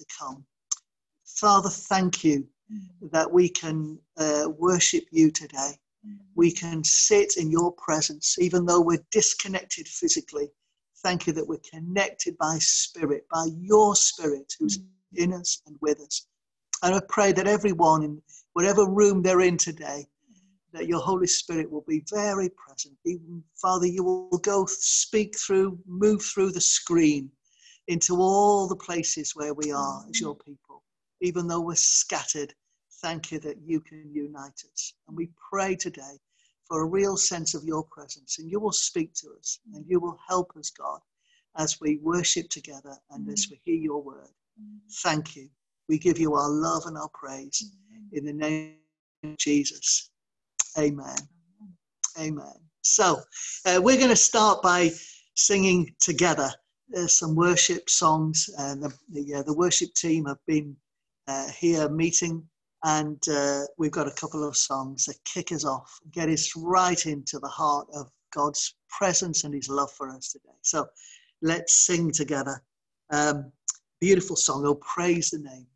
to come. Father, thank you mm. that we can uh, worship you today. Mm. We can sit in your presence, even though we're disconnected physically. Thank you that we're connected by spirit, by your spirit who's mm. in us and with us. And I pray that everyone in whatever room they're in today, that your Holy Spirit will be very present. Even, Father, you will go speak through, move through the screen into all the places where we are as mm. your people. Even though we're scattered, thank you that you can unite us. And we pray today for a real sense of your presence, and you will speak to us, and you will help us, God, as we worship together and as mm. we hear your word. Mm. Thank you. We give you our love and our praise in the name of Jesus. Amen. Amen. So uh, we're going to start by singing together uh, some worship songs. And the, the, the worship team have been uh, here meeting, and uh, we've got a couple of songs that kick us off, get us right into the heart of God's presence and His love for us today. So let's sing together. Um, beautiful song. Oh, praise the name.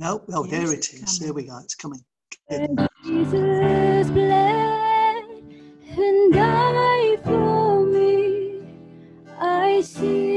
No, oh, yes, there it is. There we go. It's coming. Jesus bled and died for me. I see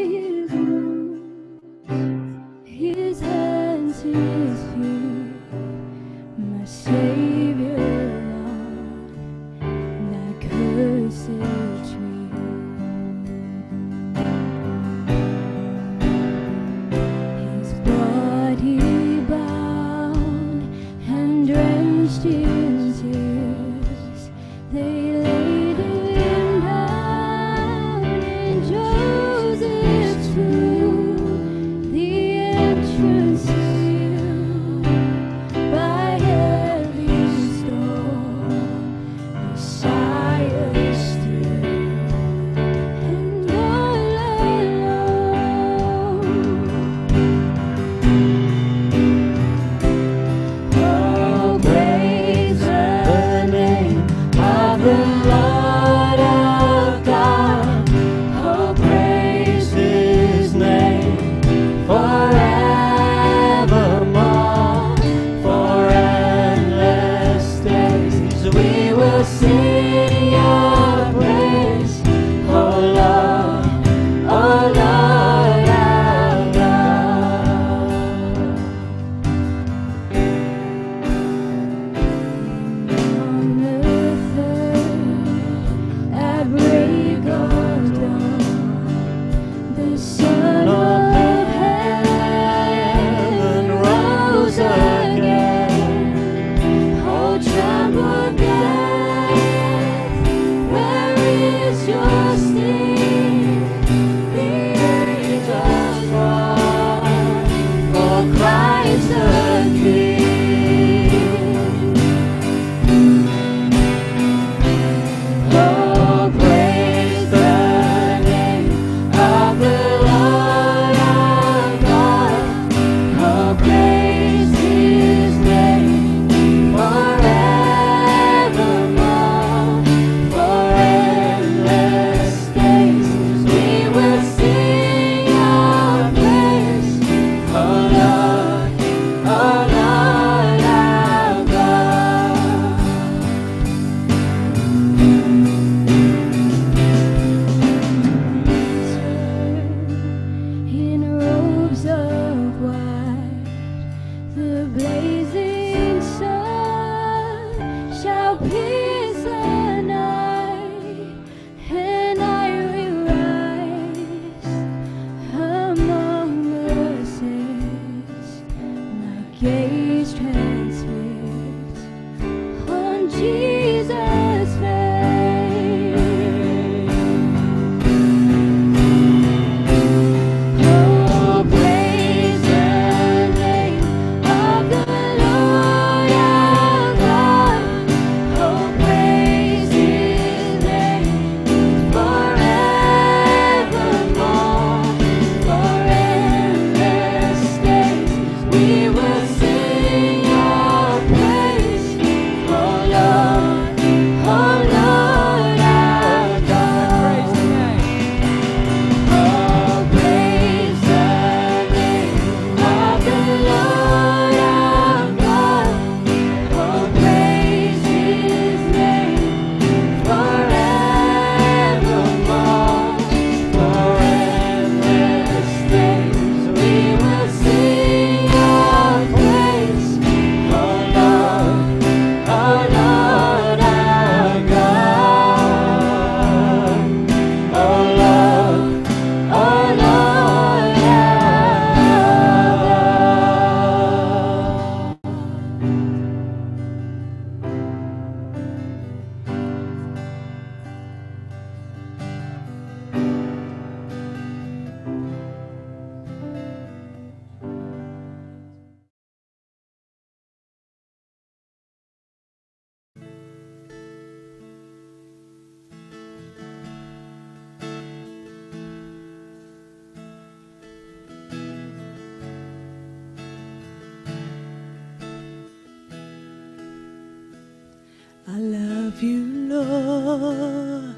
you, Lord.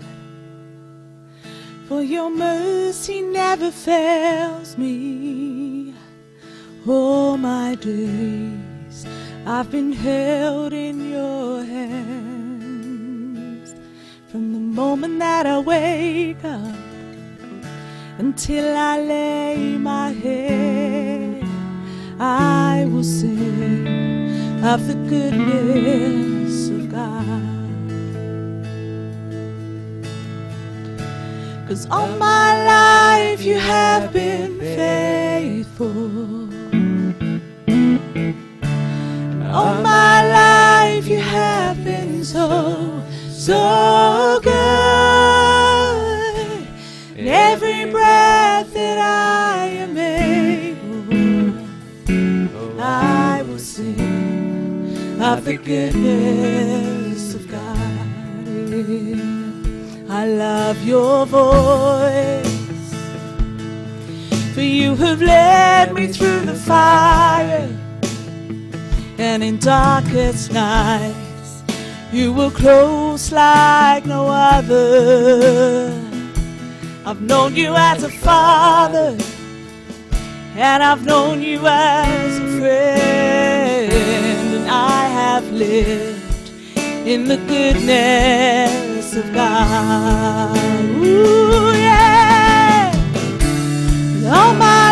For your mercy never fails me. All my days I've been held in your hands. From the moment that I wake up until I lay my head, I will sing of the goodness Cause all my life you have been faithful. All my life you have been so, so good. And every breath that I am able, I will sing of the goodness of God. I love your voice. For you have led me through the fire and in darkest nights you were close like no other. I've known you as a father and I've known you as a friend and I have lived in the goodness of God. Ooh, yeah. All my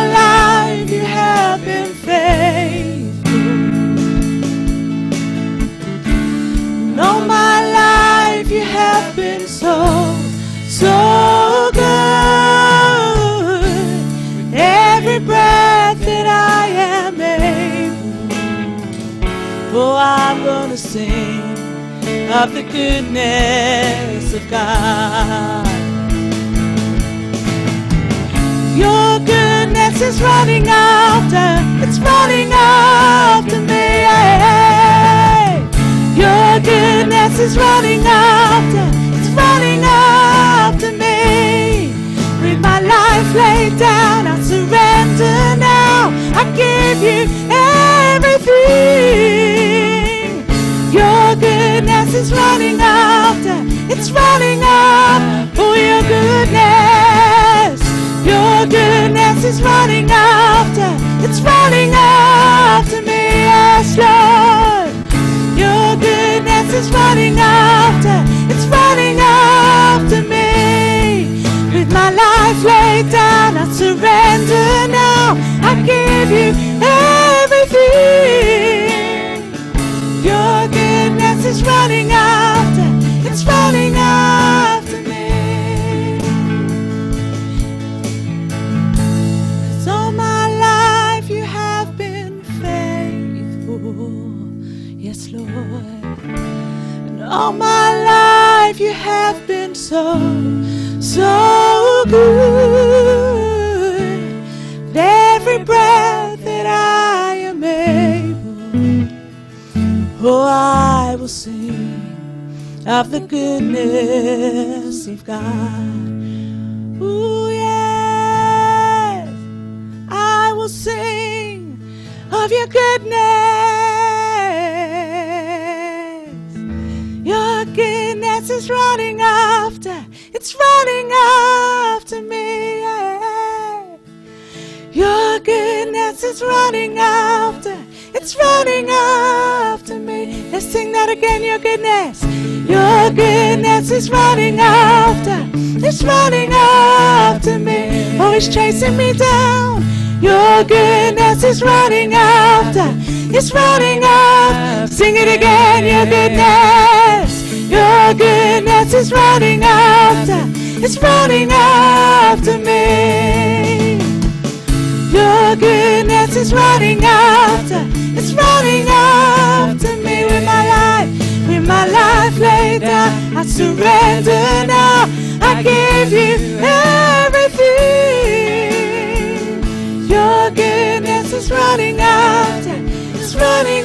of the goodness of God. Your goodness is running after, it's running after me. Your goodness is running after, it's running after me. With my life laid down, I surrender now. I give you it's running after for your goodness. Your goodness is running after, it's running after me, yes, Lord. Your goodness is running after, it's running after me. With my life laid down, I surrender now. I give you everything. Your goodness is running running after me. 'Cause all my life you have been faithful, yes, Lord. And all my life you have been so, so good. And every breath that I am able, oh, I will sing of the goodness of God. Ooh, yes, I will sing of your goodness. Your goodness is running after, it's running after me. Your goodness is running after, it's running after me. Let's sing that again, your goodness. Your goodness is running after, it's running after me. Oh, it's chasing me down. Your goodness is running after, it's running after. Sing it again, your goodness. Your goodness is running after, it's running after me. Your goodness is running after, it's running after me with my life, my life laid down. I surrender now, I give you everything. Your goodness is running out. it's running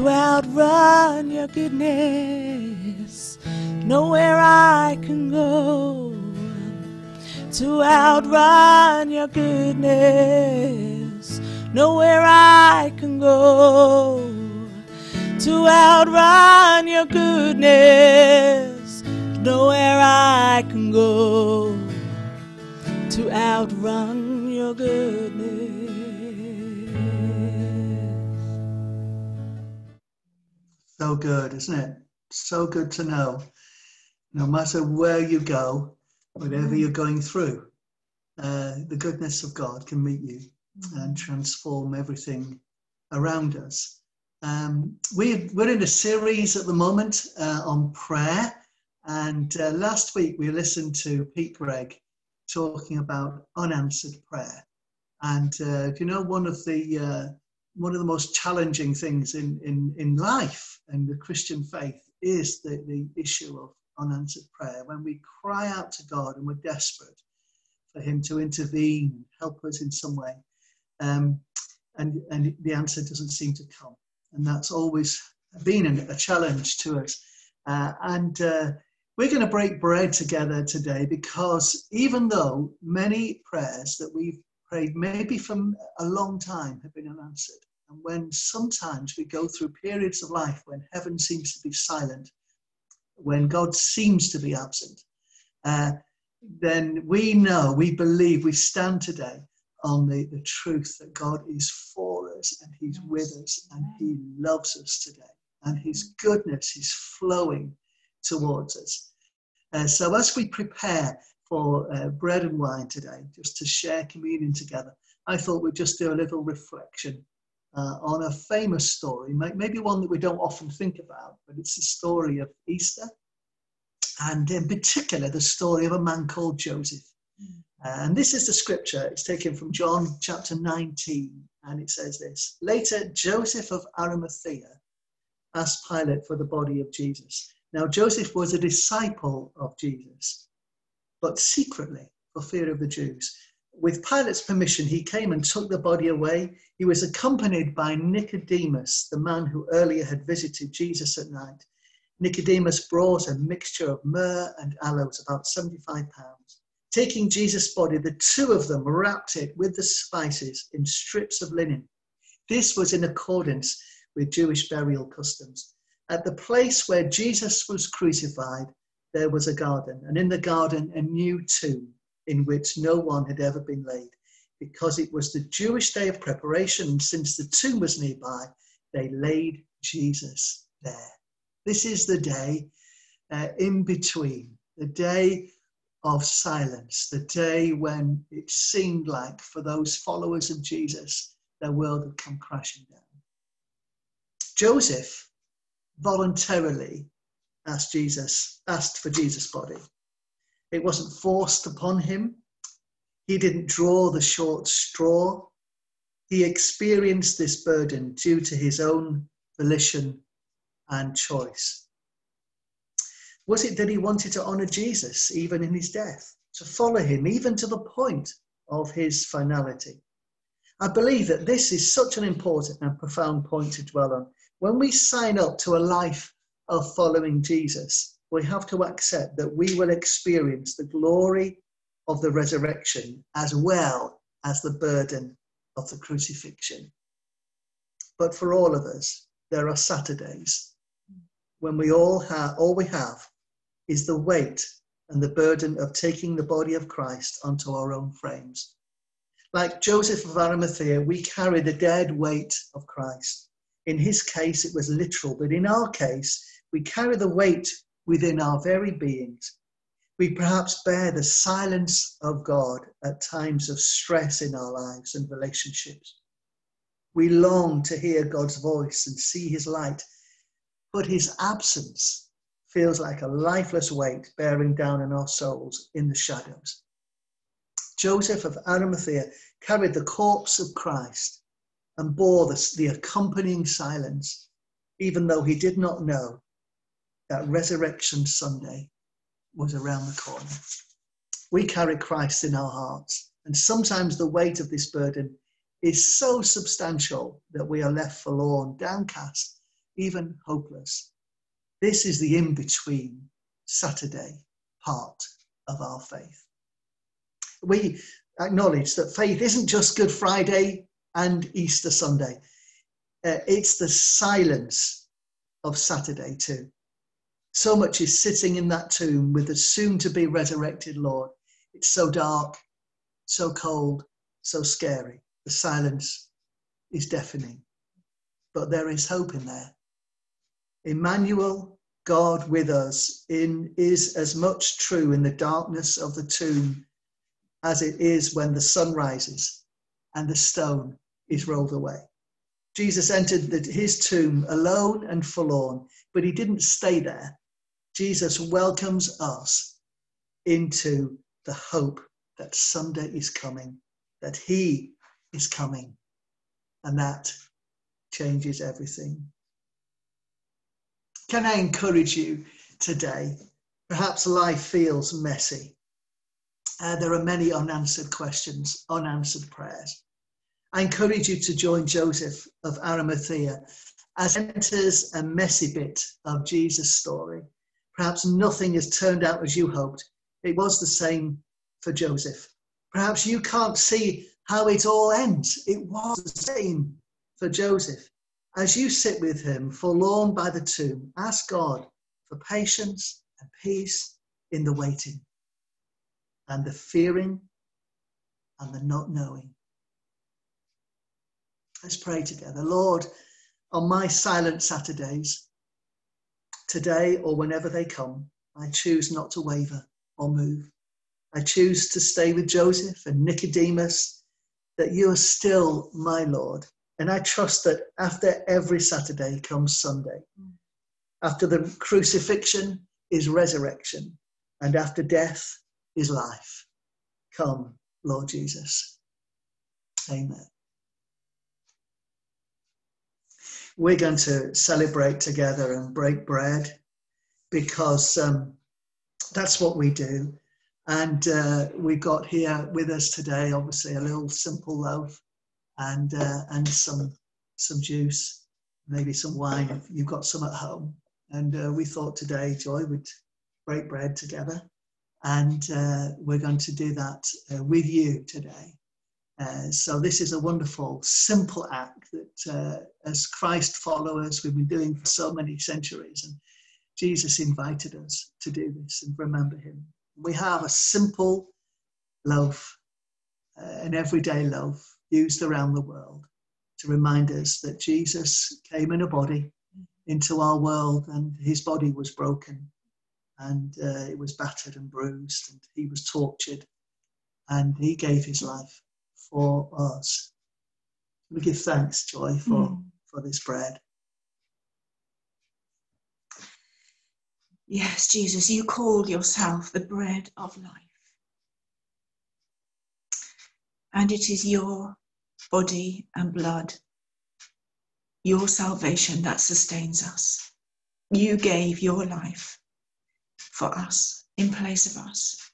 to outrun your goodness. nowhere I can go to outrun your goodness, nowhere I can go to outrun your goodness, nowhere I can go to outrun your goodness. So good, isn't it? So good to know. No matter where you go, whatever you're going through, uh, the goodness of God can meet you and transform everything around us. Um, we, we're in a series at the moment uh, on prayer, and uh, last week we listened to Pete Greig talking about unanswered prayer. And uh, you know, one of the uh, one of the most challenging things in, in, in life and the Christian faith is the, the issue of unanswered prayer. When we cry out to God and we're desperate for Him to intervene, help us in some way, um, and, and the answer doesn't seem to come. And that's always been a, challenge to us. Uh, and uh, we're going to break bread together today because even though many prayers that we've prayed maybe for a long time have been unanswered, and when sometimes we go through periods of life when heaven seems to be silent, when God seems to be absent, uh, then we know, we believe, we stand today on the, the truth that God is for us and He's with us and He loves us today. And His goodness is flowing towards us. Uh, so as we prepare for uh, bread and wine today, just to share communion together, I thought we'd just do a little reflection uh, on a famous story, maybe one that we don't often think about, but it's the story of Easter, and in particular, the story of a man called Joseph. And this is the scripture. It's taken from John chapter 19, and it says this Later, Joseph of Arimathea asked Pilate for the body of Jesus. Now, Joseph was a disciple of Jesus, but secretly for fear of the Jews. With Pilate's permission, he came and took the body away. He was accompanied by Nicodemus, the man who earlier had visited Jesus at night. Nicodemus brought a mixture of myrrh and aloes, about 75 pounds. Taking Jesus' body, the two of them wrapped it with the spices in strips of linen. This was in accordance with Jewish burial customs. At the place where Jesus was crucified, there was a garden, and in the garden, a new tomb in which no one had ever been laid. Because it was the Jewish day of preparation, and since the tomb was nearby, they laid Jesus there. This is the day uh, in between, the day of silence, the day when it seemed like for those followers of Jesus, their world had come crashing down. Joseph voluntarily asked Jesus, asked for Jesus' body. It wasn't forced upon him. He didn't draw the short straw. He experienced this burden due to his own volition and choice. Was it that he wanted to honor Jesus even in his death, to follow him even to the point of his finality? I believe that this is such an important and profound point to dwell on. When we sign up to a life of following Jesus, we have to accept that we will experience the glory of the resurrection as well as the burden of the crucifixion. But for all of us, there are Saturdays when we all have all we have is the weight and the burden of taking the body of Christ onto our own frames. Like Joseph of Arimathea, we carry the dead weight of Christ. In his case, it was literal, but in our case, we carry the weight within our very beings. We perhaps bear the silence of God at times of stress in our lives and relationships. We long to hear God's voice and see his light, but his absence feels like a lifeless weight bearing down on our souls in the shadows. Joseph of Arimathea carried the corpse of Christ and bore the, the accompanying silence, even though he did not know that Resurrection Sunday was around the corner. We carry Christ in our hearts, and sometimes the weight of this burden is so substantial that we are left forlorn, downcast, even hopeless. This is the in between Saturday part of our faith. We acknowledge that faith isn't just Good Friday and Easter Sunday, uh, it's the silence of Saturday too. So much is sitting in that tomb with the soon to be resurrected Lord. It's so dark, so cold, so scary. The silence is deafening. But there is hope in there. Emmanuel, God with us, in, is as much true in the darkness of the tomb as it is when the sun rises and the stone is rolled away. Jesus entered the, his tomb alone and forlorn, but he didn't stay there. Jesus welcomes us into the hope that Sunday is coming, that he is coming, and that changes everything. Can I encourage you today? Perhaps life feels messy. Uh, there are many unanswered questions, unanswered prayers. I encourage you to join Joseph of Arimathea as enters a messy bit of Jesus' story. Perhaps nothing has turned out as you hoped. It was the same for Joseph. Perhaps you can't see how it all ends. It was the same for Joseph. As you sit with him, forlorn by the tomb, ask God for patience and peace in the waiting and the fearing and the not knowing. Let's pray together. Lord, on my silent Saturdays, today or whenever they come, I choose not to waver or move. I choose to stay with Joseph and Nicodemus, that you are still my Lord and I trust that after every Saturday comes Sunday. After the crucifixion is resurrection, and after death is life. Come, Lord Jesus. Amen. We're going to celebrate together and break bread because um, that's what we do. And uh, we got here with us today, obviously, a little simple loaf and uh, and some some juice, maybe some wine if you've got some at home. And uh, we thought today, Joy, would break bread together, and uh, we're going to do that uh, with you today. Uh, so this is a wonderful, simple act that, uh, as Christ followers, we've been doing for so many centuries, and Jesus invited us to do this and remember Him. We have a simple loaf, an everyday loaf used around the world to remind us that Jesus came in a body into our world and his body was broken and uh, it was battered and bruised and he was tortured and he gave his life for us. We give thanks, Joy, for, mm. for this bread. Yes, Jesus, you called yourself the bread of life. And it is your body, and blood. Your salvation that sustains us. You gave your life for us in place of us.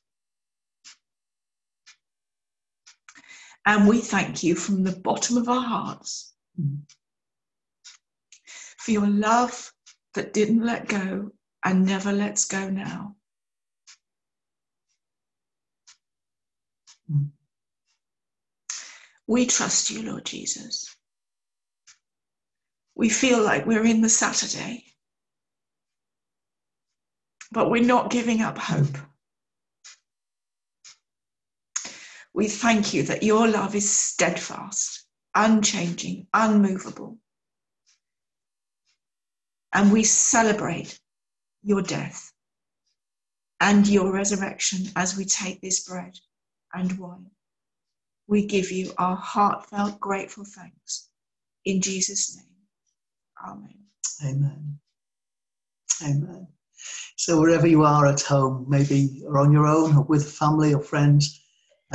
And we thank you from the bottom of our hearts for your love that didn't let go and never lets go now. We trust you, Lord Jesus. We feel like we're in the Saturday, but we're not giving up hope. We thank you that your love is steadfast, unchanging, unmovable. And we celebrate your death and your resurrection as we take this bread and wine we give you our heartfelt, grateful thanks. In Jesus' name, Amen. Amen. Amen. So, wherever you are at home, maybe or on your own or with family or friends,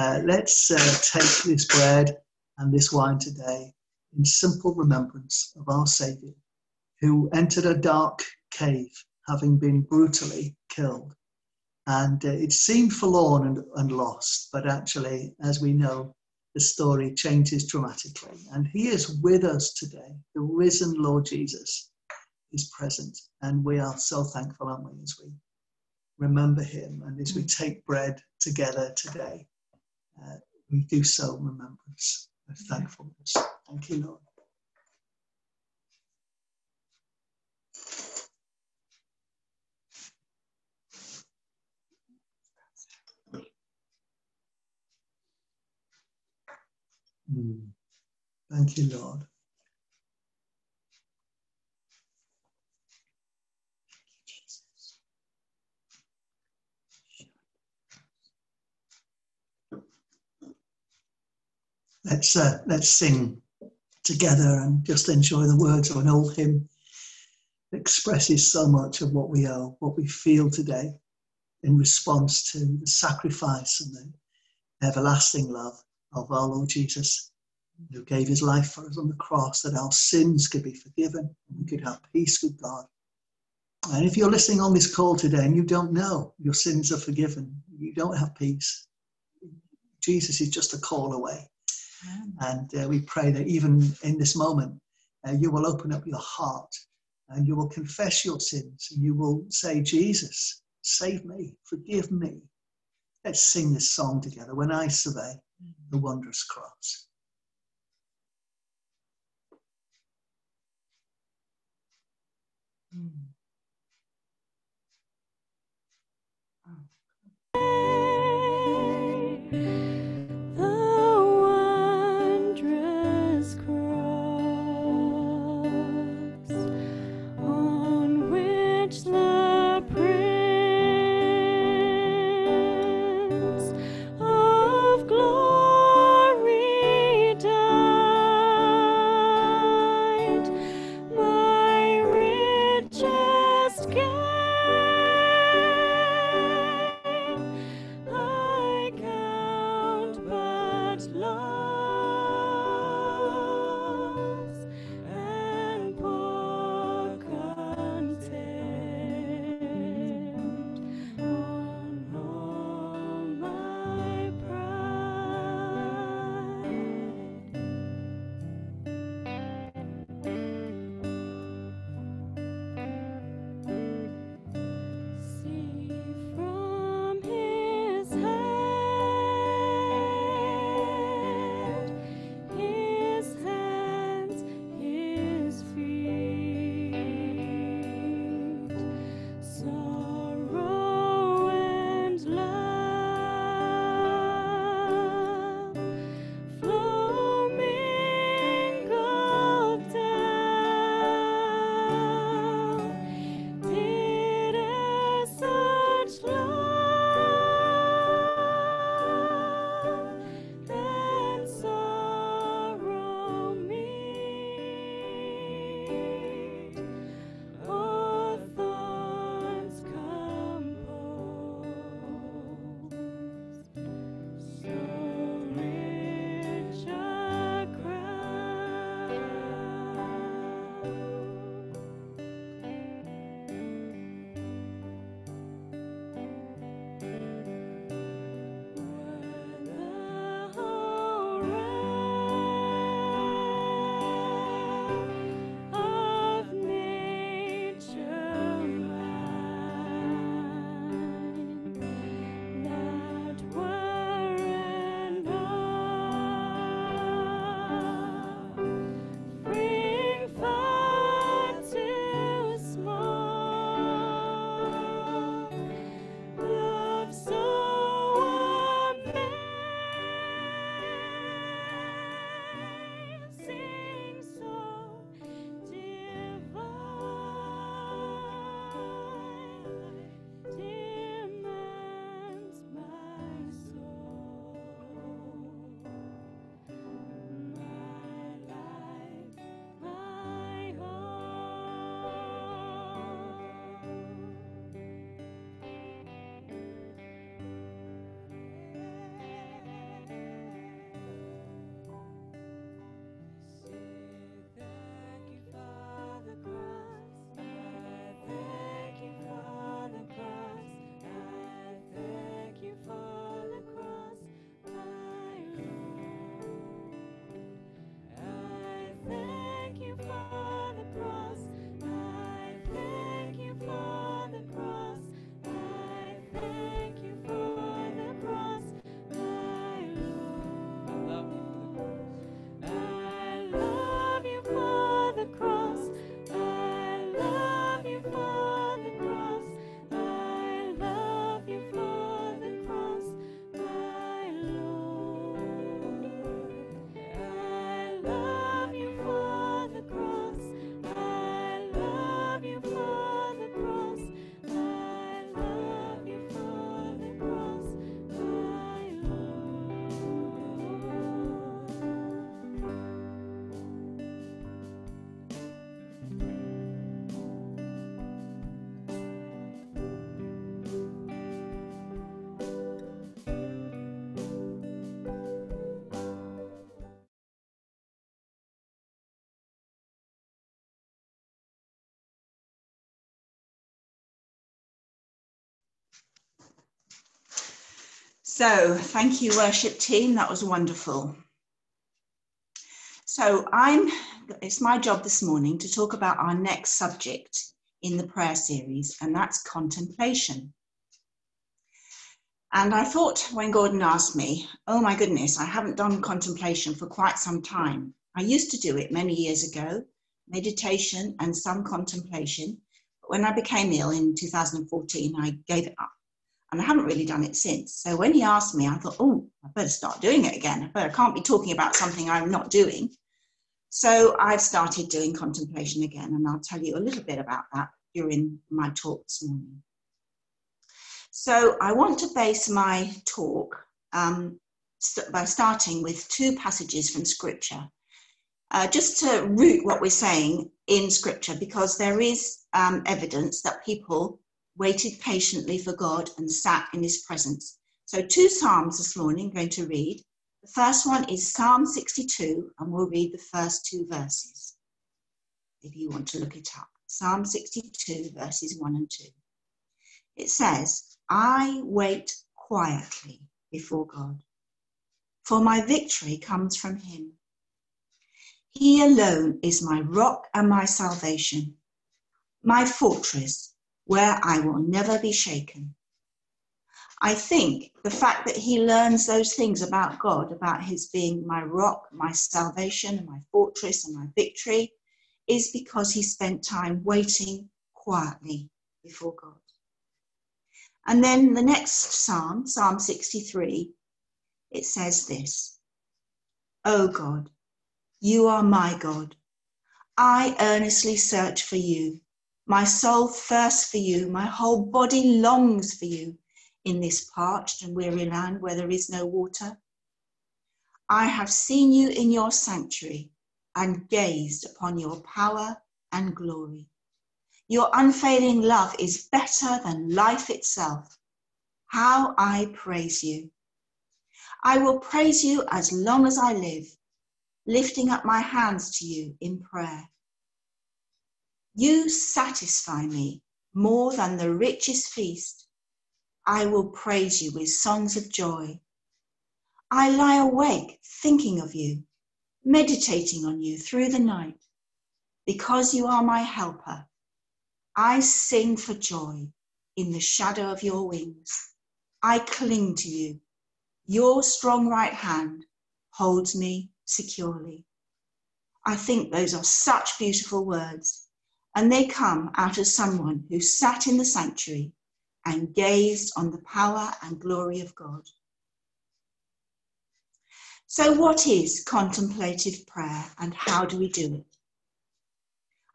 uh, let's uh, take this bread and this wine today in simple remembrance of our Saviour, who entered a dark cave having been brutally killed. And uh, it seemed forlorn and, and lost, but actually, as we know, the story changes dramatically. And He is with us today. The risen Lord Jesus is present. And we are so thankful, aren't we, as we, remember him. And as we take bread together today, uh, we do so in remembrance of thankfulness. Thank you, Lord. Mm. Thank you, Lord. Let's uh, let's sing together and just enjoy the words of an old hymn that expresses so much of what we are, what we feel today in response to the sacrifice and the everlasting love of our Lord Jesus, who gave his life for us on the cross that our sins could be forgiven and we could have peace with God. And if you're listening on this call today and you don't know your sins are forgiven, you don't have peace, Jesus is just a call away. And uh, we pray that even in this moment, uh, you will open up your heart and you will confess your sins and you will say, Jesus, save me, forgive me. Let's sing this song together when I survey the wondrous cross. Mm. So, thank you, worship team. That was wonderful. So, I'm it's my job this morning to talk about our next subject in the prayer series, and that's contemplation. And I thought when Gordon asked me, oh my goodness, I haven't done contemplation for quite some time. I used to do it many years ago, meditation and some contemplation. But when I became ill in 2014, I gave it up. And I haven't really done it since. So when he asked me, I thought, oh, I better start doing it again. But I can't be talking about something I'm not doing. So I've started doing contemplation again, and I'll tell you a little bit about that during my talk this morning. So I want to base my talk um, st- by starting with two passages from Scripture, uh, just to root what we're saying in Scripture, because there is um, evidence that people waited patiently for God and sat in His presence. So two Psalms this morning, I'm going to read. The first one is Psalm 62, and we'll read the first two verses if you want to look it up. Psalm 62, verses 1 and 2. It says, I wait quietly before God, for my victory comes from Him. He alone is my rock and my salvation, my fortress where I will never be shaken. I think the fact that he learns those things about God, about his being my rock, my salvation, and my fortress, and my victory, is because he spent time waiting quietly before God. And then the next psalm, Psalm 63, it says this O God, you are my God. I earnestly search for you. My soul thirsts for you. My whole body longs for you in this parched and weary land where there is no water. I have seen you in your sanctuary and gazed upon your power and glory. Your unfailing love is better than life itself. How I praise you. I will praise you as long as I live, lifting up my hands to you in prayer. You satisfy me more than the richest feast. I will praise you with songs of joy. I lie awake thinking of you, meditating on you through the night, because you are my helper. I sing for joy in the shadow of your wings. I cling to you. Your strong right hand holds me securely. I think those are such beautiful words, and they come out of someone who sat in the sanctuary and gazed on the power and glory of God. So, what is contemplative prayer and how do we do it?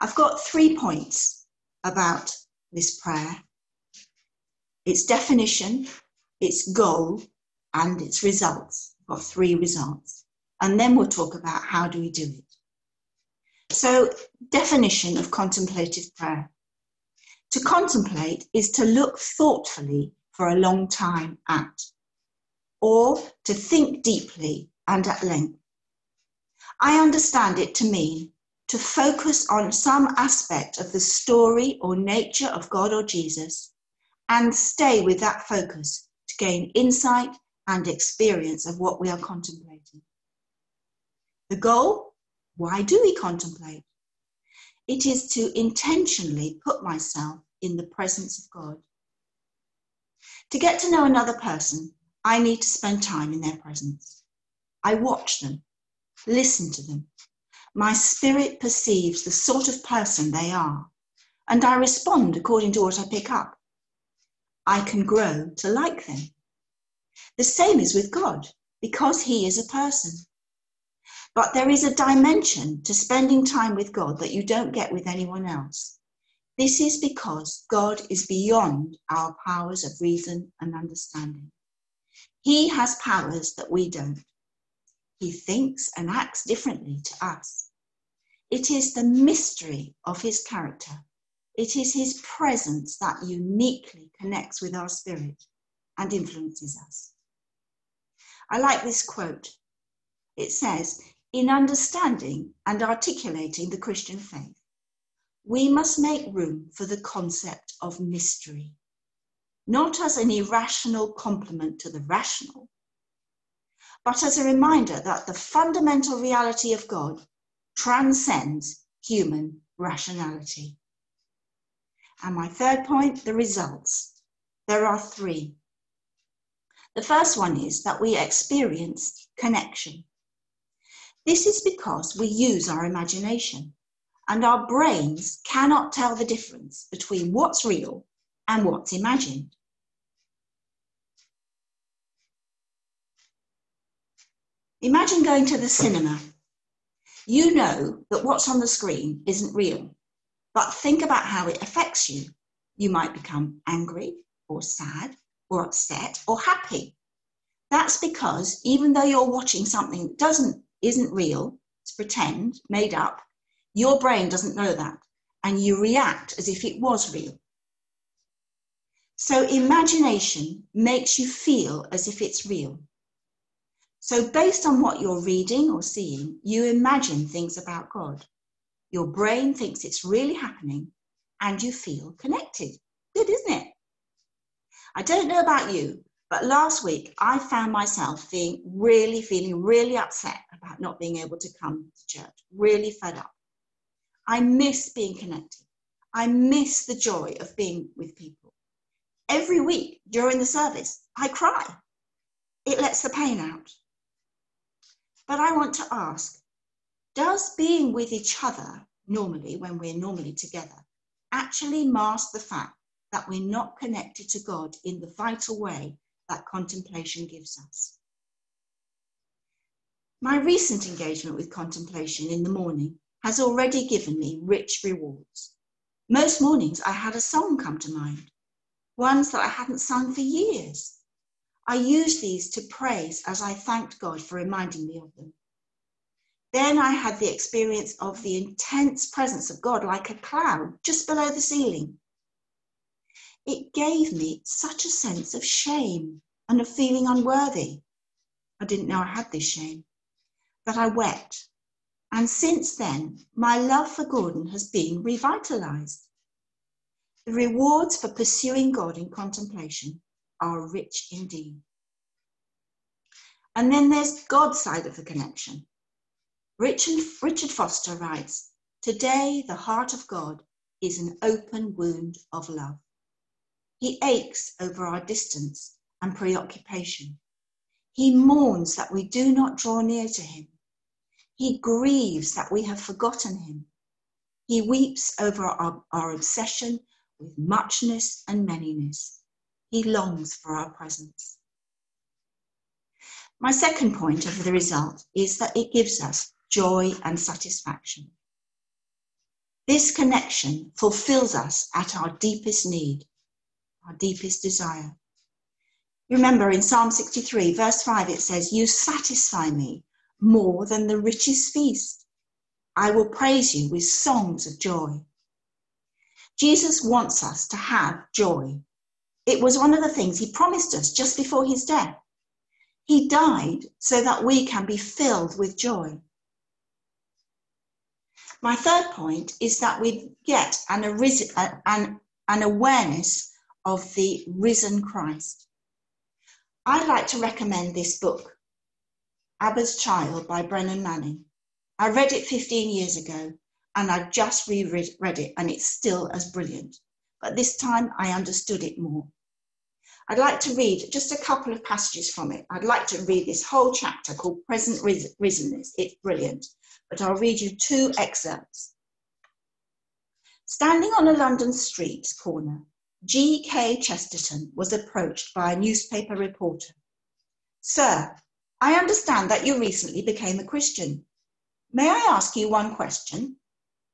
I've got three points about this prayer its definition, its goal, and its results. Got three results. And then we'll talk about how do we do it. So, definition of contemplative prayer. To contemplate is to look thoughtfully for a long time at, or to think deeply and at length. I understand it to mean to focus on some aspect of the story or nature of God or Jesus and stay with that focus to gain insight and experience of what we are contemplating. The goal why do we contemplate? It is to intentionally put myself in the presence of God. To get to know another person, I need to spend time in their presence. I watch them, listen to them, my spirit perceives the sort of person they are, and I respond according to what I pick up. I can grow to like them. The same is with God, because He is a person. But there is a dimension to spending time with God that you don't get with anyone else. This is because God is beyond our powers of reason and understanding. He has powers that we don't. He thinks and acts differently to us. It is the mystery of his character. It is his presence that uniquely connects with our spirit and influences us. I like this quote. It says, In understanding and articulating the Christian faith, we must make room for the concept of mystery. not as an irrational complement to the rational, but as a reminder that the fundamental reality of God transcends human rationality. And my third point the results. There are three. The first one is that we experience connection. This is because we use our imagination and our brains cannot tell the difference between what's real and what's imagined. Imagine going to the cinema. You know that what's on the screen isn't real, but think about how it affects you. You might become angry or sad or upset or happy. That's because even though you're watching something that doesn't isn't real, it's pretend, made up, your brain doesn't know that, and you react as if it was real. So imagination makes you feel as if it's real. So, based on what you're reading or seeing, you imagine things about God. Your brain thinks it's really happening and you feel connected. Good, isn't it? I don't know about you, but last week I found myself being really feeling really upset about not being able to come to church, really fed up. I miss being connected. I miss the joy of being with people. Every week during the service, I cry. It lets the pain out. But I want to ask Does being with each other normally, when we're normally together, actually mask the fact that we're not connected to God in the vital way that contemplation gives us? My recent engagement with contemplation in the morning has already given me rich rewards. Most mornings I had a song come to mind, ones that I hadn't sung for years. I used these to praise as I thanked God for reminding me of them. Then I had the experience of the intense presence of God like a cloud just below the ceiling. It gave me such a sense of shame and of feeling unworthy. I didn't know I had this shame, that I wept. And since then, my love for Gordon has been revitalized. The rewards for pursuing God in contemplation are rich indeed. And then there's God's side of the connection. Richard, Richard Foster writes Today, the heart of God is an open wound of love. He aches over our distance and preoccupation. He mourns that we do not draw near to him. He grieves that we have forgotten him. He weeps over our, our obsession with muchness and manyness. He longs for our presence. My second point of the result is that it gives us joy and satisfaction. This connection fulfills us at our deepest need, our deepest desire. Remember in Psalm 63, verse 5, it says, You satisfy me more than the richest feast. I will praise you with songs of joy. Jesus wants us to have joy. It was one of the things he promised us just before his death. He died so that we can be filled with joy. My third point is that we get an, uh, an, an awareness of the risen Christ. I'd like to recommend this book, Abba's Child by Brennan Manning. I read it 15 years ago and I just reread it and it's still as brilliant. But this time I understood it more. I'd like to read just a couple of passages from it. I'd like to read this whole chapter called Present Risenness. It's brilliant, but I'll read you two excerpts. Standing on a London street corner, G.K. Chesterton was approached by a newspaper reporter. Sir, I understand that you recently became a Christian. May I ask you one question?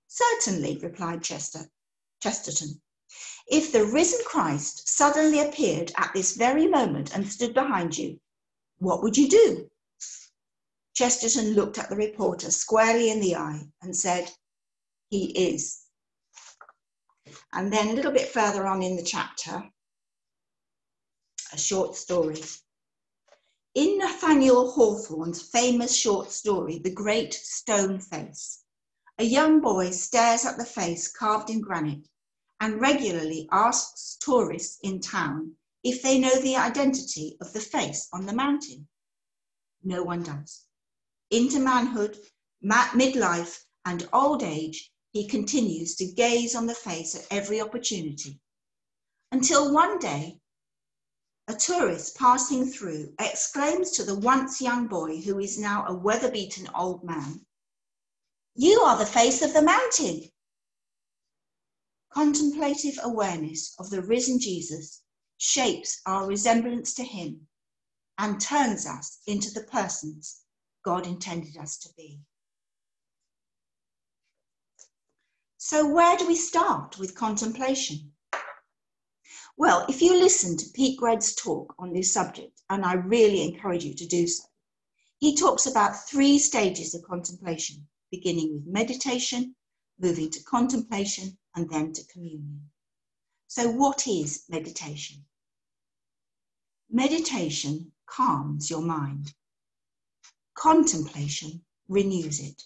Certainly, replied Chester, Chesterton. If the risen Christ suddenly appeared at this very moment and stood behind you, what would you do? Chesterton looked at the reporter squarely in the eye and said, He is. And then a little bit further on in the chapter, a short story. In Nathaniel Hawthorne's famous short story, The Great Stone Face, a young boy stares at the face carved in granite and regularly asks tourists in town if they know the identity of the face on the mountain? No one does. Into manhood, midlife, and old age, he continues to gaze on the face at every opportunity. Until one day, a tourist passing through exclaims to the once young boy, who is now a weather beaten old man, You are the face of the mountain. Contemplative awareness of the risen Jesus shapes our resemblance to him and turns us into the persons God intended us to be. So, where do we start with contemplation? Well, if you listen to Pete Greig's talk on this subject, and I really encourage you to do so, he talks about three stages of contemplation, beginning with meditation, moving to contemplation, and then to communion. So, what is meditation? Meditation calms your mind, contemplation renews it.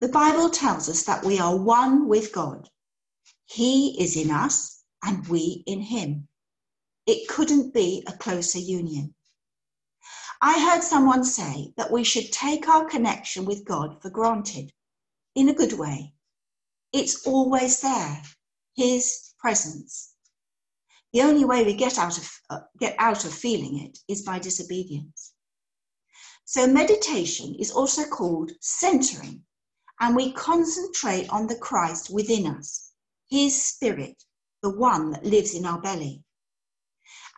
The Bible tells us that we are one with God. He is in us and we in him. It couldn't be a closer union. I heard someone say that we should take our connection with God for granted in a good way. It's always there, His presence. The only way we get out of, uh, get out of feeling it is by disobedience. So, meditation is also called centering, and we concentrate on the Christ within us, His Spirit, the one that lives in our belly.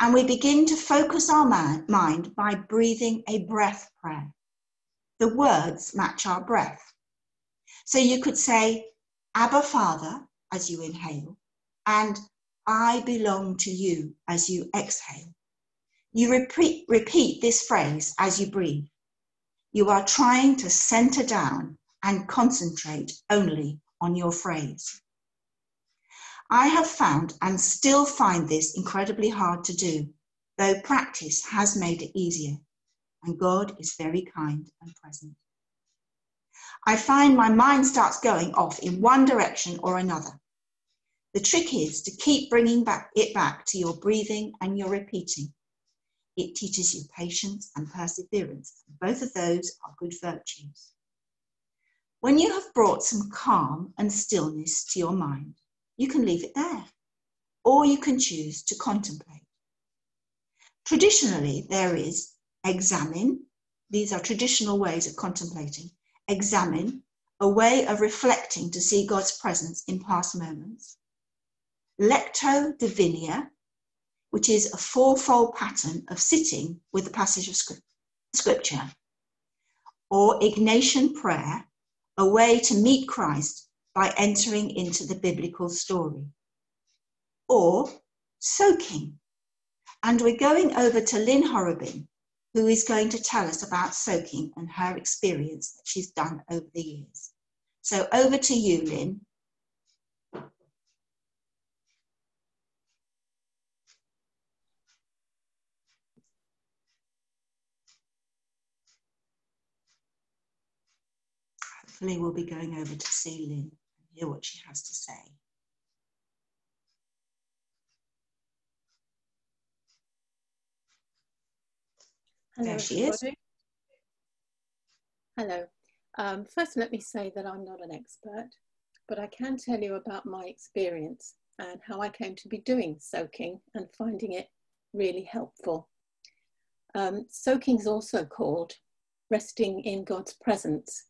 And we begin to focus our mind by breathing a breath prayer. The words match our breath. So you could say, Abba Father, as you inhale, and I belong to you as you exhale. You repeat, repeat this phrase as you breathe. You are trying to center down and concentrate only on your phrase. I have found and still find this incredibly hard to do, though practice has made it easier, and God is very kind and present. I find my mind starts going off in one direction or another. The trick is to keep bringing back it back to your breathing and your repeating. It teaches you patience and perseverance. Both of those are good virtues. When you have brought some calm and stillness to your mind, you can leave it there, or you can choose to contemplate. Traditionally, there is examen. These are traditional ways of contemplating. Examen, a way of reflecting to see God's presence in past moments. Lectio Divina, which is a fourfold pattern of sitting with the passage of scripture. Or Ignatian prayer, a way to meet Christ by entering into the biblical story. Or soaking. And we're going over to Lynn Horrobin, who is going to tell us about soaking and her experience that she's done over the years. So over to you, Lynn. Hopefully we'll be going over to see Lynn and hear what she has to say. Hello, There she is. Hello. Um, first, let me say that I'm not an expert, but I can tell you about my experience and how I came to be doing soaking and finding it really helpful. Um, soaking is also called resting in God's presence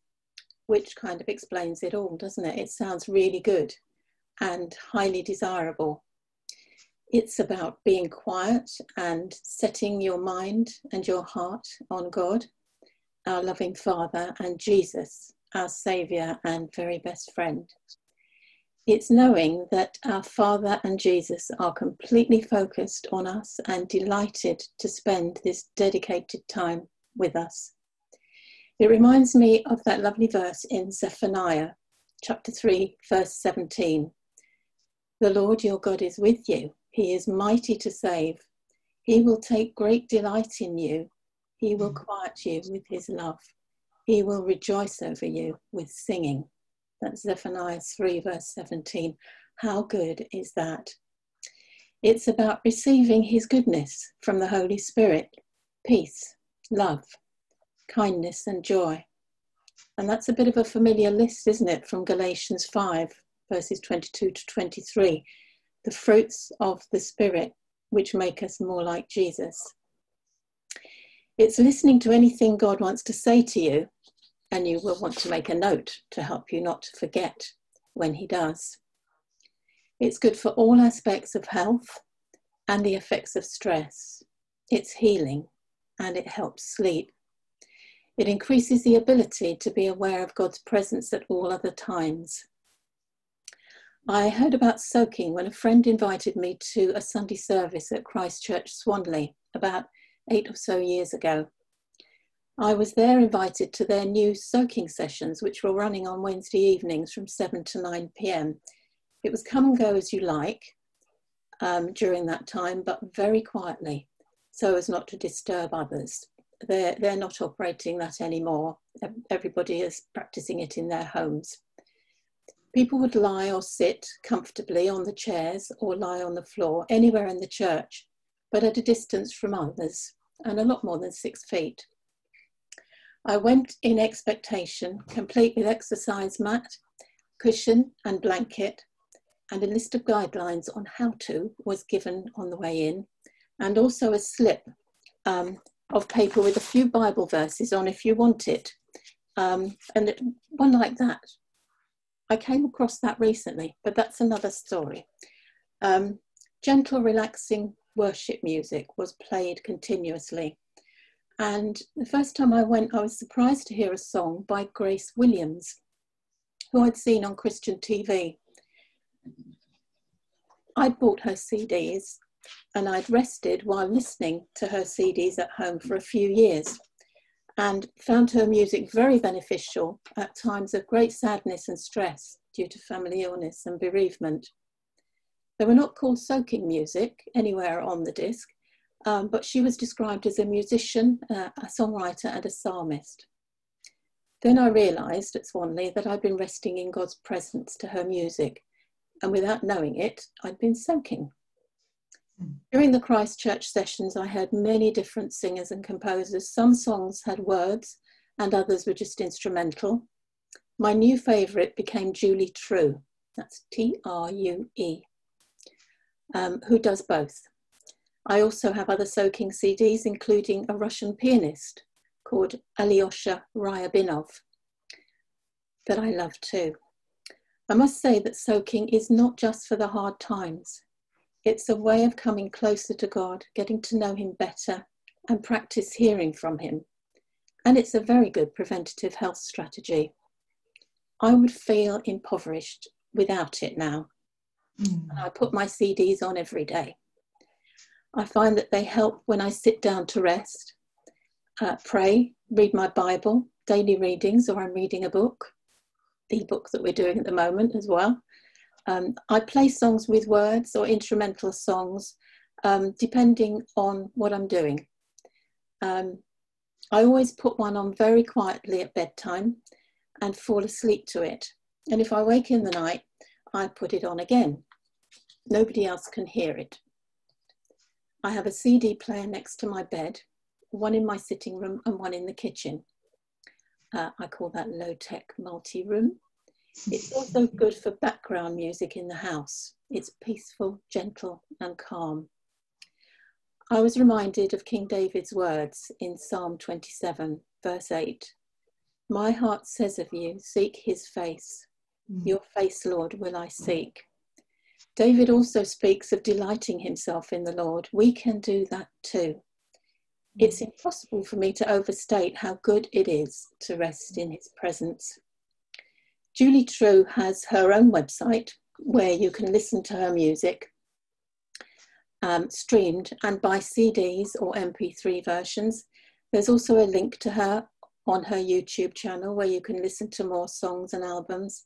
which kind of explains it all, doesn't it? It sounds really good and highly desirable. It's about being quiet and setting your mind and your heart on God, our loving Father, and Jesus, our Saviour and very best friend. It's knowing that our Father and Jesus are completely focused on us and delighted to spend this dedicated time with us. It reminds me of that lovely verse in Zephaniah chapter 3, verse 17. The Lord your God is with you, he is mighty to save. He will take great delight in you, he will mm. quiet you with his love, he will rejoice over you with singing. That's Zephaniah 3, verse 17. How good is that? It's about receiving His goodness from the Holy Spirit peace, love, kindness, and joy. And that's a bit of a familiar list, isn't it, from Galatians 5, verses 22 to 23. The fruits of the Spirit, which make us more like Jesus. It's listening to anything God wants to say to you, and you will want to make a note to help you not to forget when He does. It's good for all aspects of health and the effects of stress. It's healing and it helps sleep. It increases the ability to be aware of God's presence at all other times. I heard about soaking when a friend invited me to a Sunday service at Christ Church Swanley about eight or so years ago. I was there invited to their new soaking sessions, which were running on Wednesday evenings from 7 to 9 pm. It was come and go as you like um, during that time, but very quietly, so as not to disturb others. They're, they're not operating that anymore. Everybody is practicing it in their homes. People would lie or sit comfortably on the chairs or lie on the floor anywhere in the church, but at a distance from others and a lot more than six feet. I went in expectation, complete with exercise mat, cushion and blanket, and a list of guidelines on how to was given on the way in, and also a slip um, of paper with a few Bible verses on if you want it. Um, and it, one like that. I came across that recently, but that's another story. Um, gentle, relaxing worship music was played continuously and the first time I went, I was surprised to hear a song by Grace Williams, who I'd seen on Christian TV. I'd bought her CDs and I'd rested while listening to her CDs at home for a few years and found her music very beneficial at times of great sadness and stress due to family illness and bereavement. They were not called soaking music anywhere on the disc, um, but she was described as a musician, uh, a songwriter, and a psalmist. Then I realised at Swanley that I'd been resting in God's presence to her music, and without knowing it, I'd been soaking. During the Christchurch sessions, I heard many different singers and composers. Some songs had words, and others were just instrumental. My new favourite became Julie True, that's T R U E, um, who does both. I also have other soaking CDs, including a Russian pianist called Alyosha Ryabinov that I love too. I must say that soaking is not just for the hard times. It's a way of coming closer to God, getting to know Him better, and practice hearing from Him. And it's a very good preventative health strategy. I would feel impoverished without it now. Mm. I put my CDs on every day. I find that they help when I sit down to rest, uh, pray, read my Bible, daily readings, or I'm reading a book, the book that we're doing at the moment as well. Um, I play songs with words or instrumental songs, um, depending on what I'm doing. Um, I always put one on very quietly at bedtime and fall asleep to it. And if I wake in the night, I put it on again. Nobody else can hear it. I have a CD player next to my bed, one in my sitting room and one in the kitchen. Uh, I call that low tech multi room. It's also good for background music in the house. It's peaceful, gentle, and calm. I was reminded of King David's words in Psalm 27, verse 8 My heart says of you, seek his face. Mm. Your face, Lord, will I seek. David also speaks of delighting himself in the Lord. We can do that too. It's impossible for me to overstate how good it is to rest in his presence. Julie True has her own website where you can listen to her music um, streamed and buy CDs or MP3 versions. There's also a link to her on her YouTube channel where you can listen to more songs and albums.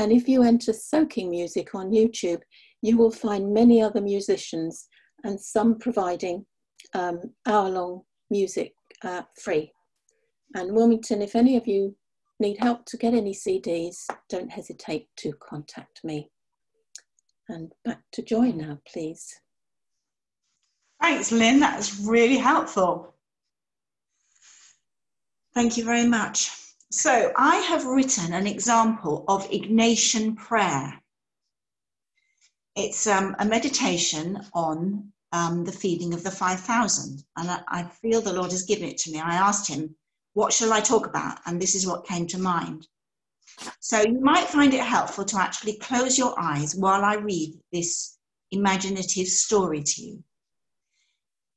And if you enter soaking music on YouTube, you will find many other musicians and some providing um, hour long music uh, free. And Wilmington, if any of you need help to get any CDs, don't hesitate to contact me. And back to Joy now, please. Thanks, Lynn. That was really helpful. Thank you very much. So, I have written an example of Ignatian prayer. It's um, a meditation on um, the feeding of the 5,000. And I, I feel the Lord has given it to me. I asked him, What shall I talk about? And this is what came to mind. So, you might find it helpful to actually close your eyes while I read this imaginative story to you.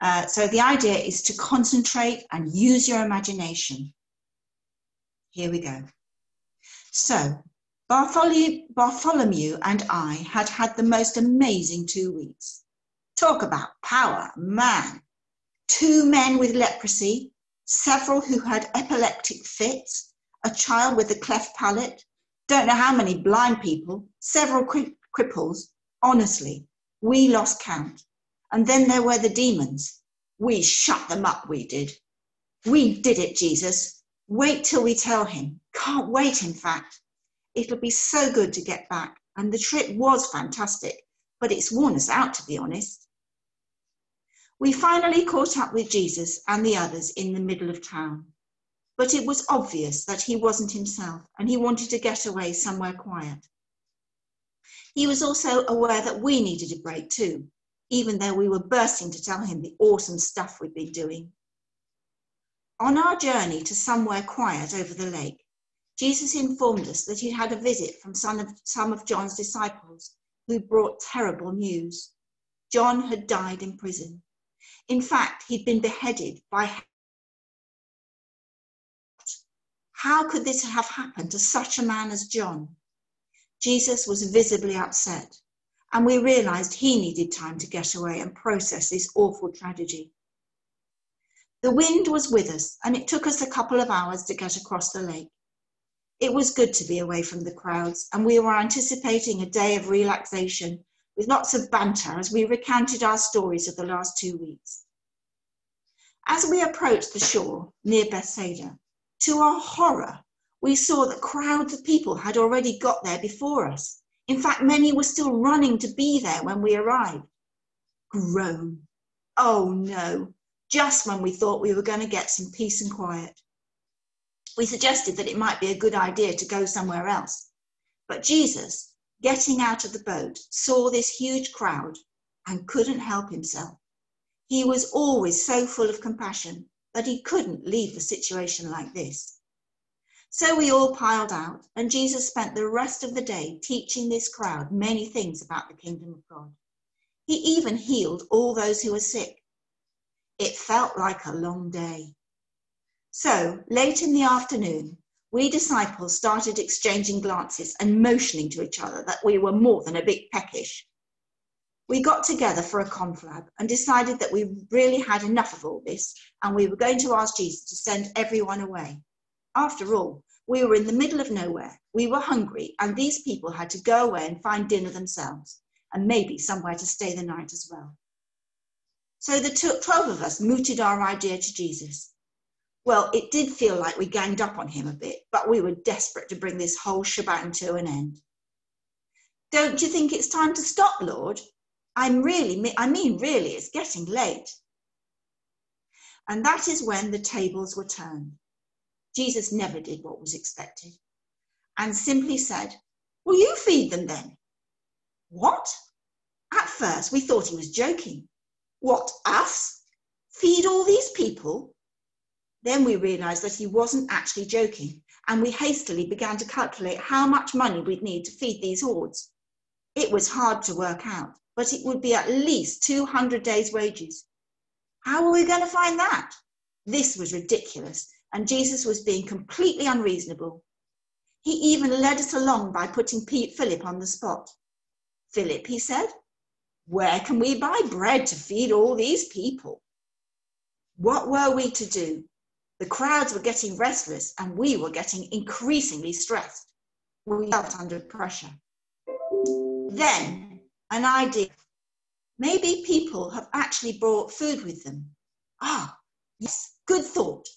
Uh, so the idea is to concentrate and use your imagination. Here we go. So Bartholomew, Bartholomew and I had had the most amazing two weeks. Talk about power, man. Two men with leprosy, several who had epileptic fits, a child with a cleft palate, don't know how many blind people, several cri- cripples. Honestly, we lost count. And then there were the demons. We shut them up, we did. We did it, Jesus. Wait till we tell him. Can't wait, in fact. It'll be so good to get back. And the trip was fantastic, but it's worn us out, to be honest. We finally caught up with Jesus and the others in the middle of town. But it was obvious that he wasn't himself and he wanted to get away somewhere quiet. He was also aware that we needed a break too, even though we were bursting to tell him the awesome stuff we'd been doing. On our journey to somewhere quiet over the lake, Jesus informed us that he'd had a visit from some of, some of John's disciples who brought terrible news. John had died in prison. In fact, he'd been beheaded by. How could this have happened to such a man as John? Jesus was visibly upset, and we realized he needed time to get away and process this awful tragedy. The wind was with us, and it took us a couple of hours to get across the lake. It was good to be away from the crowds, and we were anticipating a day of relaxation with lots of banter as we recounted our stories of the last two weeks. As we approached the shore near Bethsaida, to our horror, we saw that crowds of people had already got there before us. In fact, many were still running to be there when we arrived. Groan. Oh no, just when we thought we were going to get some peace and quiet. We suggested that it might be a good idea to go somewhere else. But Jesus, getting out of the boat, saw this huge crowd and couldn't help himself. He was always so full of compassion that he couldn't leave the situation like this. So we all piled out, and Jesus spent the rest of the day teaching this crowd many things about the kingdom of God. He even healed all those who were sick. It felt like a long day. So, late in the afternoon, we disciples started exchanging glances and motioning to each other that we were more than a bit peckish. We got together for a confab and decided that we really had enough of all this and we were going to ask Jesus to send everyone away. After all, we were in the middle of nowhere, we were hungry, and these people had to go away and find dinner themselves and maybe somewhere to stay the night as well. So the 12 of us mooted our idea to Jesus. Well, it did feel like we ganged up on him a bit, but we were desperate to bring this whole shebang to an end. Don't you think it's time to stop, Lord? I'm really, I mean, really, it's getting late. And that is when the tables were turned. Jesus never did what was expected and simply said, Will you feed them then? What? At first, we thought he was joking. What, us? Feed all these people? Then we realized that he wasn't actually joking, and we hastily began to calculate how much money we'd need to feed these hordes. It was hard to work out, but it would be at least 200 days' wages. How were we going to find that? This was ridiculous, and Jesus was being completely unreasonable. He even led us along by putting Philip on the spot. Philip, he said, where can we buy bread to feed all these people? What were we to do? The crowds were getting restless and we were getting increasingly stressed. We felt under pressure. Then an idea. Maybe people have actually brought food with them. Ah, yes, good thought.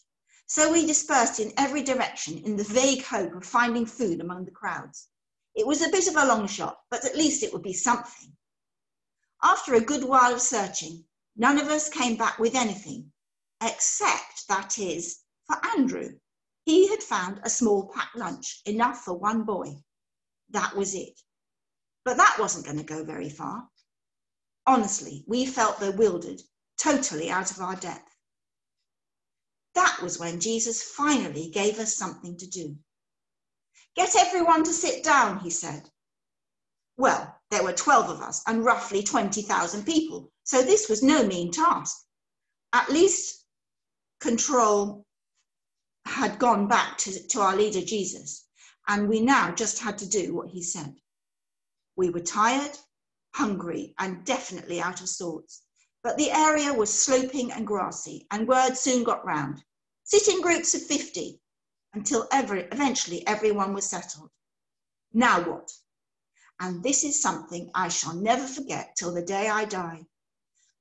So we dispersed in every direction in the vague hope of finding food among the crowds. It was a bit of a long shot, but at least it would be something. After a good while of searching, None of us came back with anything, except that is for Andrew. He had found a small packed lunch, enough for one boy. That was it. But that wasn't going to go very far. Honestly, we felt bewildered, totally out of our depth. That was when Jesus finally gave us something to do. Get everyone to sit down, he said. Well, there were 12 of us and roughly 20,000 people, so this was no mean task. At least control had gone back to, to our leader Jesus, and we now just had to do what he said. We were tired, hungry, and definitely out of sorts, but the area was sloping and grassy, and word soon got round. Sit in groups of 50 until every, eventually everyone was settled. Now what? And this is something I shall never forget till the day I die.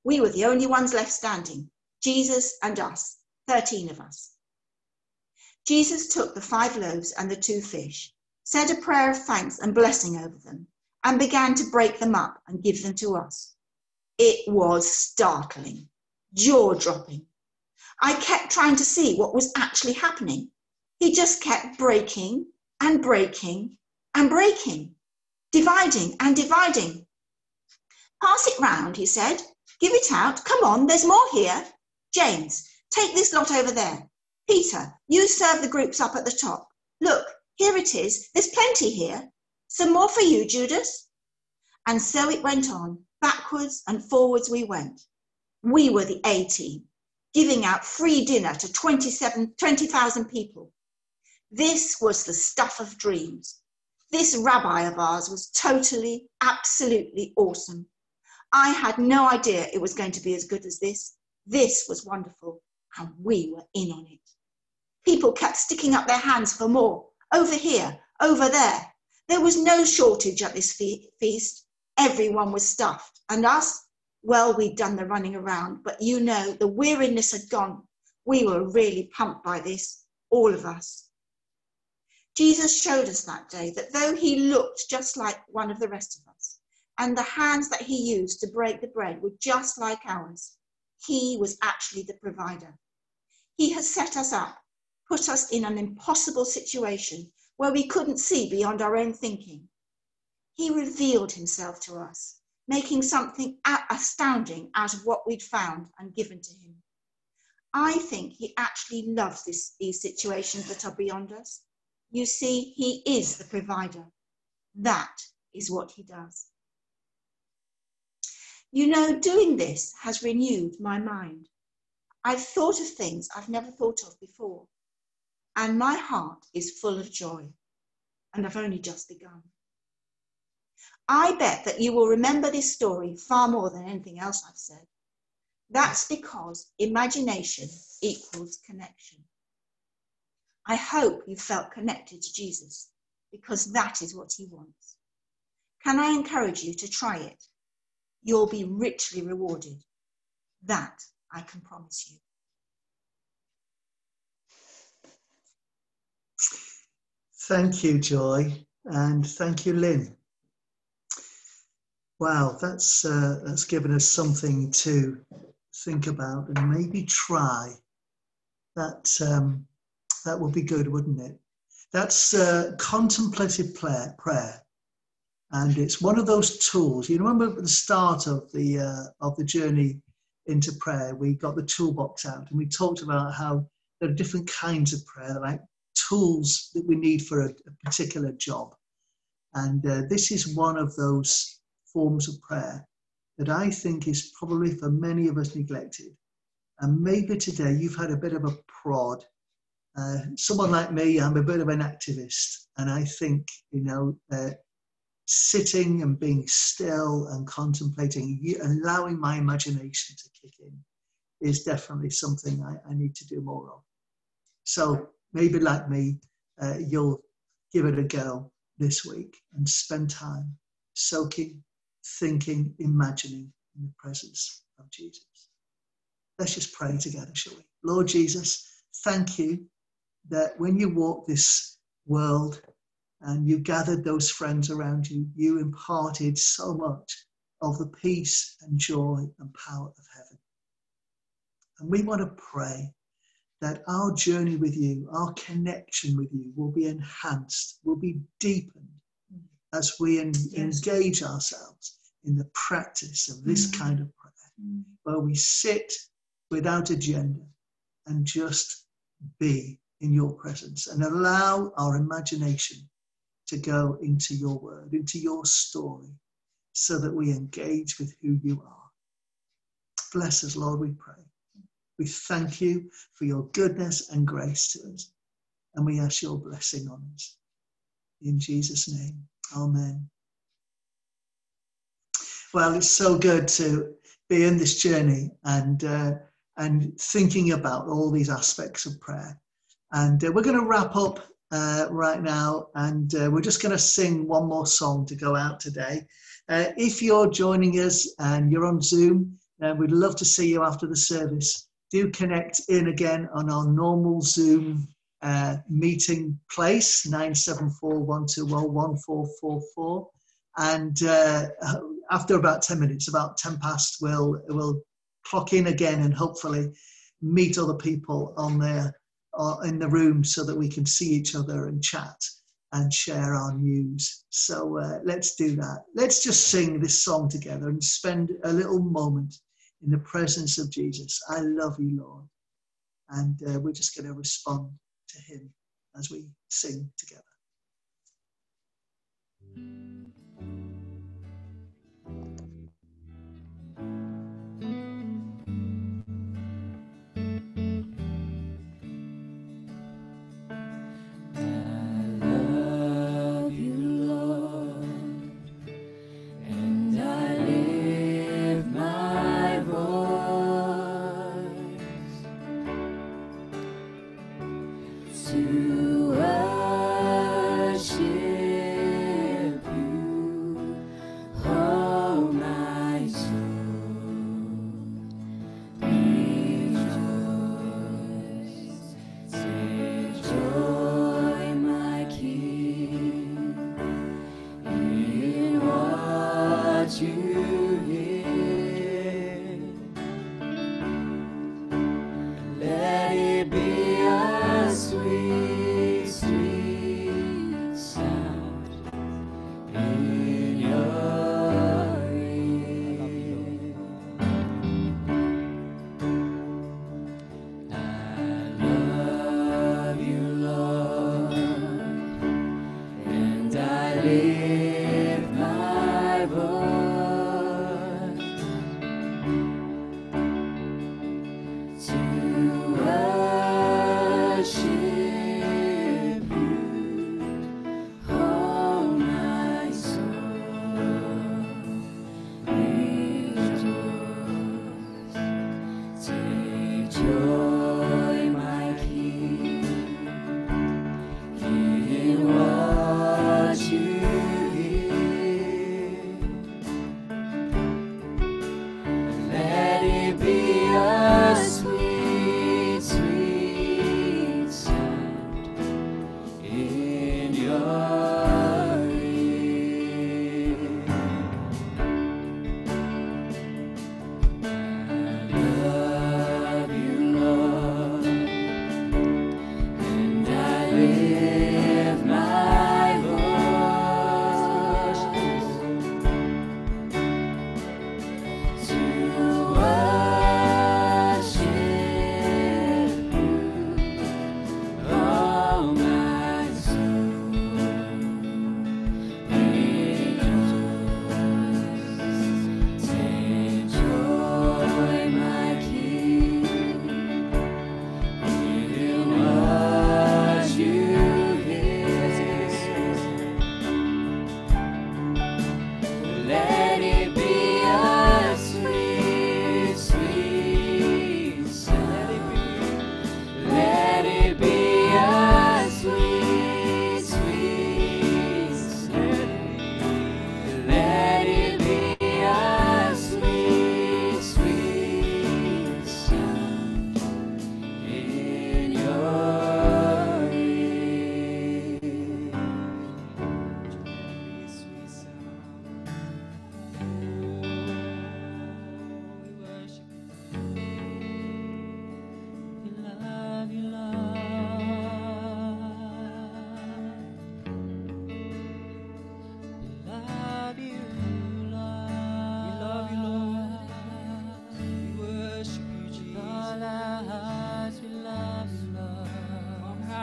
We were the only ones left standing, Jesus and us, 13 of us. Jesus took the five loaves and the two fish, said a prayer of thanks and blessing over them, and began to break them up and give them to us. It was startling, jaw dropping. I kept trying to see what was actually happening. He just kept breaking and breaking and breaking dividing and dividing. Pass it round, he said. Give it out. Come on, there's more here. James, take this lot over there. Peter, you serve the groups up at the top. Look, here it is. There's plenty here. Some more for you, Judas. And so it went on. Backwards and forwards we went. We were the A team, giving out free dinner to 27, 20,000 people. This was the stuff of dreams. This rabbi of ours was totally, absolutely awesome. I had no idea it was going to be as good as this. This was wonderful, and we were in on it. People kept sticking up their hands for more, over here, over there. There was no shortage at this fe- feast. Everyone was stuffed, and us, well, we'd done the running around, but you know, the weariness had gone. We were really pumped by this, all of us. Jesus showed us that day that though he looked just like one of the rest of us, and the hands that he used to break the bread were just like ours, he was actually the provider. He has set us up, put us in an impossible situation where we couldn't see beyond our own thinking. He revealed himself to us, making something astounding out of what we'd found and given to him. I think he actually loves this, these situations that are beyond us you see, He is the provider. That is what He does. You know, doing this has renewed my mind. I've thought of things I've never thought of before, and my heart is full of joy, and I've only just begun. I bet that you will remember this story far more than anything else I've said. That's because imagination equals connection. I hope you felt connected to Jesus because that is what he wants. Can I encourage you to try it? You'll be richly rewarded. That I can promise you. Thank you, Joy, and thank you, Lynn. Wow, that's uh, that's given us something to think about and maybe try. That um, that would be good, wouldn't it? That's uh, contemplative prayer, prayer, and it's one of those tools. You remember at the start of the uh, of the journey into prayer, we got the toolbox out and we talked about how there are different kinds of prayer, like tools that we need for a, a particular job. And uh, this is one of those forms of prayer that I think is probably for many of us neglected. And maybe today you've had a bit of a prod uh, someone like me, I'm a bit of an activist, and I think, you know, sitting and being still and contemplating, allowing my imagination to kick in, is definitely something I, I need to do more of. So maybe, like me, uh, you'll give it a go this week and spend time soaking, thinking, imagining in the presence of Jesus. Let's just pray together, shall we? Lord Jesus, thank you that when you walk this world and you gathered those friends around you, you imparted so much of the peace and joy and power of heaven. And we want to pray that our journey with you, our connection with you will be enhanced, will be deepened as we en- Yes. engage ourselves in the practice of this Mm. kind of prayer, where we sit without agenda and just be in your presence and allow our imagination to go into your word, into your story, so that we engage with who you are. Bless us, Lord, we pray. We thank you for your goodness and grace to us, and we ask your blessing on us. In Jesus' name, amen. Well, it's so good to be in this journey and uh, and thinking about all these aspects of prayer. And uh, we're going to wrap up uh, right now, and uh, we're just going to sing one more song to go out today. Uh, if you're joining us and you're on Zoom, uh, we'd love to see you after the service. Do connect in again on our normal Zoom uh, meeting place, 974-120-1444. And uh, after about 10 minutes, about 10 past, we'll, we'll clock in again and hopefully meet other people on there uh, in the room so that we can see each other and chat and share our news. So uh, let's do that. Let's just sing this song together and spend a little moment in the presence of Jesus. I love you, Lord. And uh, we're just going to respond to him as we sing together.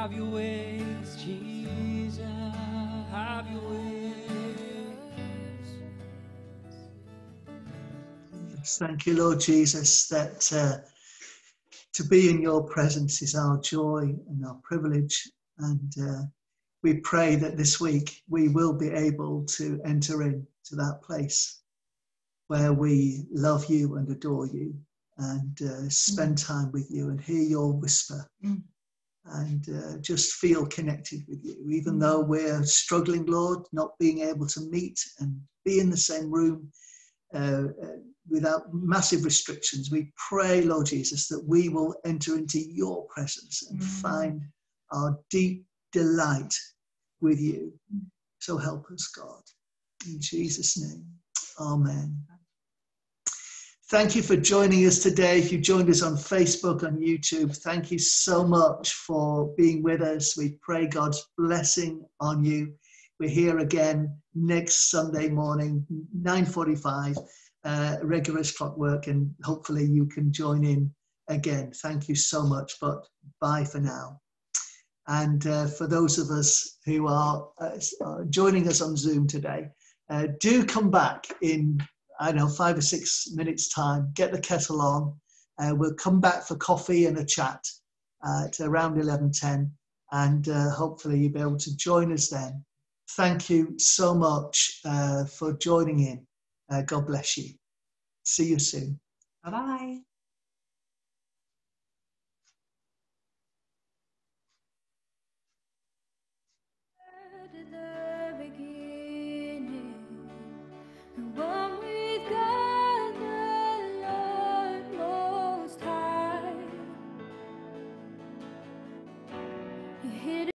Have your ways, Jesus. Have your ways. Thank you, Lord Jesus, that uh, to be in your presence is our joy and our privilege. And uh, we pray that this week we will be able to enter into that place where we love you and adore you and uh, spend time with you and hear your whisper Mm. And uh, just feel connected with you, even though we're struggling, Lord, not being able to meet and be in the same room uh, uh, without massive restrictions. We pray, Lord Jesus, that we will enter into your presence and Mm. find our deep delight with you. Mm. So help us, God. In Jesus' name, Amen. Thank you for joining us today. If you joined us on Facebook, on YouTube, thank you so much for being with us. We pray God's blessing on you. We're here again next Sunday morning, 9:45, uh, regular clockwork, and hopefully you can join in again. Thank you so much, but bye for now. And uh, for those of us who are uh, joining us on Zoom today, uh, do come back in I know five or six minutes time. Get the kettle on. Uh, we'll come back for coffee and a chat at around eleven ten, and uh, hopefully you'll be able to join us then. Thank you so much uh, for joining in. Uh, God bless you. See you soon. Bye bye.